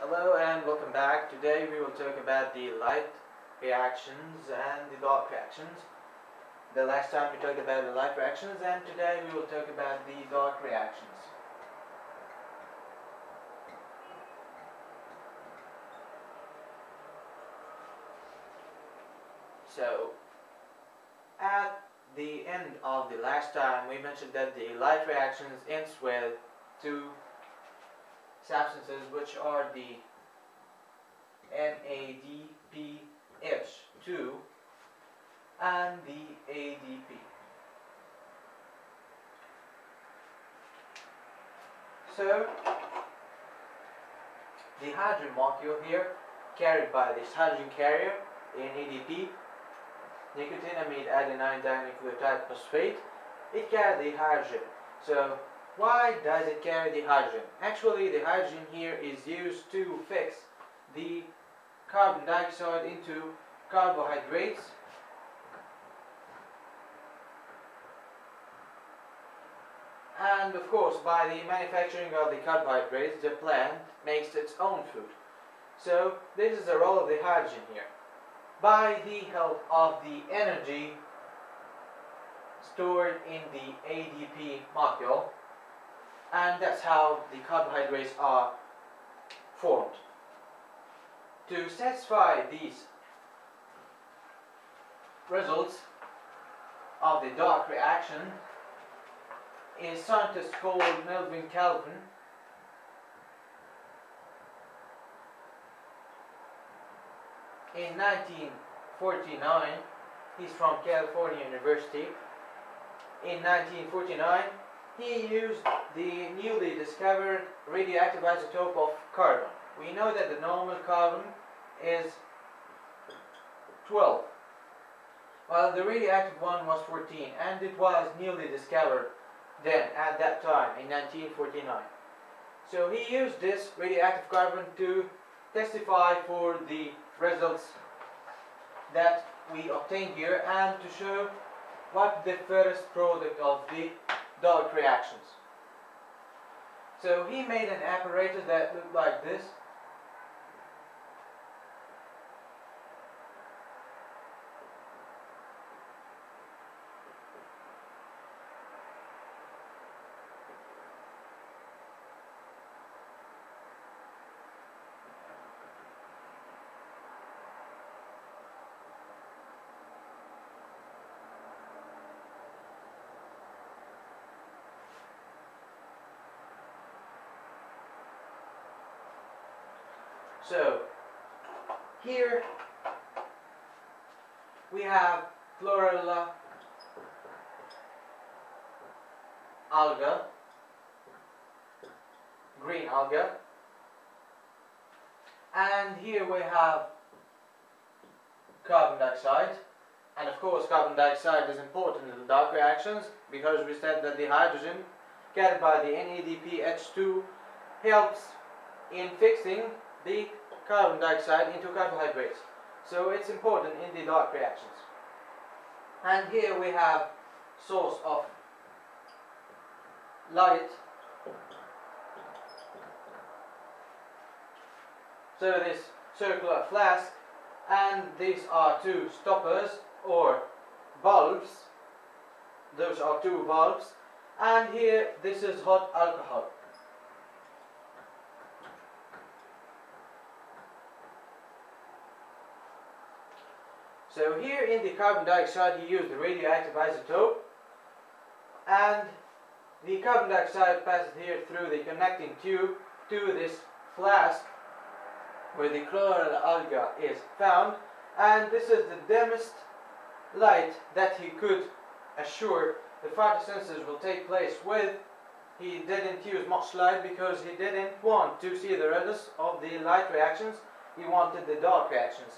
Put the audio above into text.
Hello and welcome back. Today we will talk about the light reactions and the dark reactions. The last time we talked about the light reactions and today we will talk about the dark reactions. So, at the end of the last time we mentioned that the light reactions ends with two substances which are the NADPH2 and the ATP. So, the hydrogen molecule here, carried by this hydrogen carrier NADP, nicotinamide adenine dinucleotide phosphate, it carries the hydrogen. So, why does it carry the hydrogen? Actually, the hydrogen here is used to fix the carbon dioxide into carbohydrates. And of course by the manufacturing of the carbohydrates the plant makes its own food. So this is the role of the hydrogen here. By the help of the energy stored in the ATP molecule and that's how the carbohydrates are formed. To satisfy these results of the dark reaction, a scientist called Melvin Calvin in 1949, he's from California University, in 1949 he used the newly discovered radioactive isotope of carbon. We know that the normal carbon is 12, while the radioactive one was 14, and it was newly discovered then, at that time, in 1949. So he used this radioactive carbon to testify for the results that we obtained here and to show what the first product of the dark reactions. So he made an apparatus that looked like this. So, here we have chlorella alga, green alga, and here we have carbon dioxide, and of course carbon dioxide is important in the dark reactions because we said that the hydrogen carried by the NADPH2 helps in fixing the carbon dioxide into carbohydrates. So it's important in the dark reactions. And here we have source of light. So this circular flask and these are two stoppers or bulbs. Those are two bulbs. And here this is hot alcohol. So here in the carbon dioxide he used the radioactive isotope and the carbon dioxide passes here through the connecting tube to this flask where the chlorella alga is found and this is the dimmest light that he could assure the photosynthesis will take place with. He didn't use much light because he didn't want to see the redness of the light reactions. He wanted the dark reactions